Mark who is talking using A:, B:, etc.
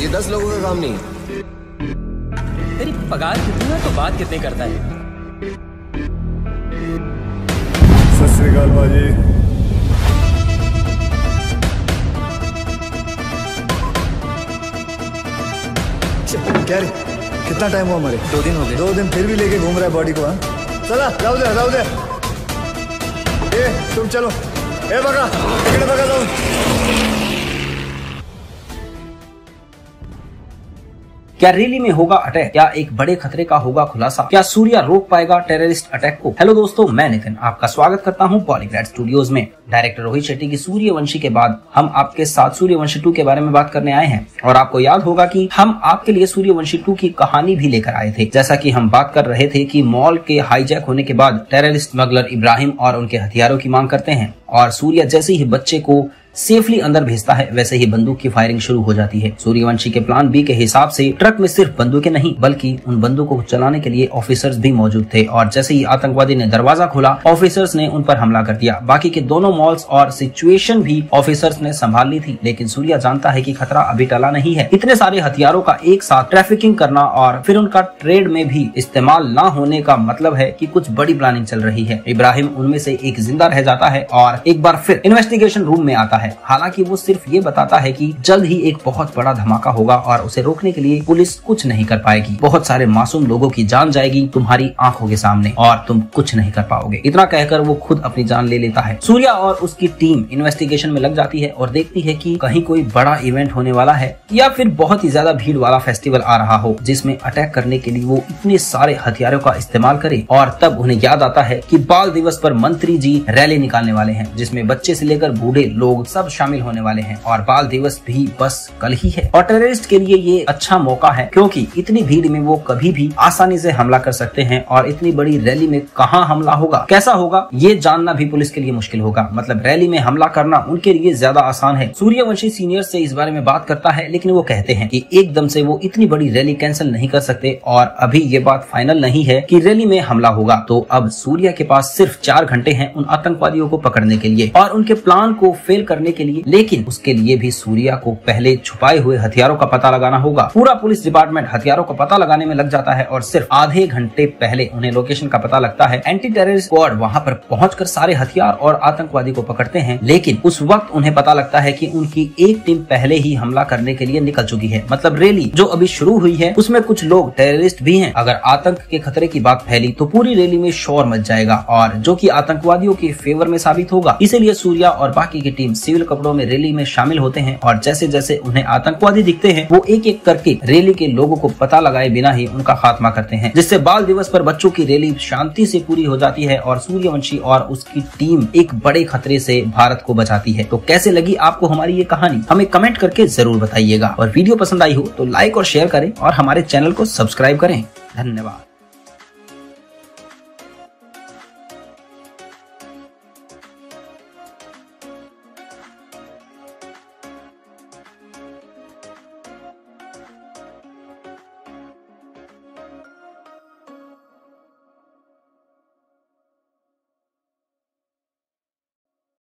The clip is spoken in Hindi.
A: ये दस लोगों का काम नहीं है।
B: तेरी पगार कितनी है तो बात कितनी करता है?
C: सत श्रीकाल क्या रे? कितना टाइम हुआ हमारे?
B: दो दिन हो गए।
C: दो दिन फिर भी लेके घूम रहा है बॉडी को हाँ? चला जाओ दे जाओ दे ए तुम चलो। ए बगा इकडे बगा जाऊन
D: क्या रैली में होगा अटैक? क्या एक बड़े खतरे का होगा खुलासा? क्या सूर्या रोक पाएगा टेररिस्ट अटैक को? हेलो दोस्तों, मैं नितिन। आपका स्वागत करता हूँ बॉलीग्राड स्टूडियोज में। डायरेक्टर रोहित शेट्टी की सूर्यवंशी के बाद हम आपके साथ सूर्यवंशी टू के बारे में बात करने आए हैं। और आपको याद होगा कि हम आपके लिए सूर्यवंशी टू की कहानी भी लेकर आए थे। जैसा कि हम बात कर रहे थे कि मॉल के हाईजैक होने के बाद टेररिस्ट स्मगलर इब्राहिम और उनके हथियारों की मांग करते हैं। और सूर्या जैसे ही बच्चे को सेफली अंदर भेजता है। वैसे ही बंदूक की फायरिंग शुरू हो जाती है। सूर्यवंशी के प्लान बी के हिसाब से ट्रक में सिर्फ़ बंदूकें नहीं, बल्कि उन बंदूकों को चलाने के लिए ऑफिसर्स भी मौजूद थे। और जैसे ही आतंकवादी ने दरवाज़ा खोला ऑफिसर्स ने उन पर हमला कर दिया। बाकी के दोनों मॉल्स और सिचुएशन भी ऑफिसर्स ने संभाल ली थी। लेकिन सूर्या जानता है की खतरा अभी टला नहीं है। इतने सारे हथियारों का एक साथ ट्रैफिकिंग करना और फिर उनका ट्रेड में भी इस्तेमाल न होने का मतलब है की कुछ बड़ी प्लानिंग चल रही है। इब्राहिम उनमें से एक ज़िंदा रह जाता है और एक बार फिर इन्वेस्टिगेशन रूम में आता है। हालाँकि वो सिर्फ़ ये बताता है कि जल्द ही एक बहुत बड़ा धमाका होगा और उसे रोकने के लिए पुलिस कुछ नहीं कर पाएगी। बहुत सारे मासूम लोगों की जान जाएगी तुम्हारी आँखों के सामने और तुम कुछ नहीं कर पाओगे। इतना कहकर वो खुद अपनी जान ले लेता है। सूर्या और उसकी टीम इन्वेस्टिगेशन में लग जाती है और देखती है की कहीं कोई बड़ा इवेंट होने वाला है या फिर बहुत ही ज़्यादा भीड़ वाला फेस्टिवल आ रहा हो, जिसमें अटैक करने के लिए वो इतने सारे हथियारों का इस्तेमाल करे और तब उन्हें याद आता है की बाल दिवस पर मंत्री जी रैली निकालने वाले हैं, जिसमें बच्चे से लेकर बूढ़े लोग सब शामिल होने वाले हैं और बाल दिवस भी बस कल ही है। और टेररिस्ट के लिए ये अच्छा मौका है, क्योंकि इतनी भीड़ में वो कभी भी आसानी से हमला कर सकते हैं और इतनी बड़ी रैली में कहाँ हमला होगा? कैसा होगा? ये जानना भी पुलिस के लिए मुश्किल होगा। मतलब रैली में हमला करना उनके लिए ज़्यादा आसान है। सूर्यवंशी सीनियर से इस बारे में बात करता है, लेकिन वो कहते हैं कि एकदम से वो इतनी बड़ी रैली कैंसिल नहीं कर सकते और अभी ये बात फाइनल नहीं है कि रैली में हमला होगा। तो अब सूर्या के पास सिर्फ़ चार घंटे हैं उन आतंकवादियों को पकड़ने के लिए और उनके प्लान को फेल करने के लिए। लेकिन उसके लिए भी सूर्या को पहले छुपाए हुए हथियारों का पता लगाना होगा। पूरा पुलिस डिपार्टमेंट हथियारों का पता लगाने में लग जाता है और सिर्फ़ आधे घंटे पहले उन्हें लोकेशन का पता लगता है। एंटी टेररिस्ट स्क्वाड वहाँ पर पहुंचकर सारे हथियार और आतंकवादी को पकड़ते हैं, लेकिन उस वक्त उन्हें पता लगता है की उनकी एक टीम पहले ही हमला करने के लिए निकल चुकी है। मतलब रैली जो अभी शुरू हुई है, उसमें कुछ लोग टेररिस्ट भी है। अगर आतंक के खतरे की बात फैली तो पूरी रैली में शोर मच जाएगा और जो की आतंकवादियों के फेवर में साबित होगा। इसीलिए सूर्या और बाकी की टीम सिविल कपड़ों में रैली में शामिल होते हैं और जैसे जैसे उन्हें आतंकवादी दिखते हैं, वो एक एक करके रैली के लोगों को पता लगाए बिना ही उनका खात्मा करते हैं, जिससे बाल दिवस पर बच्चों की रैली शांति से पूरी हो जाती है और सूर्यवंशी और उसकी टीम एक बड़े खतरे से भारत को बचाती है। तो कैसे लगी आपको हमारी ये कहानी? हमें कमेंट करके ज़रूर बताइएगा। और वीडियो पसंद आई हो तो लाइक और शेयर करें और हमारे चैनल को सब्सक्राइब करें। धन्यवाद।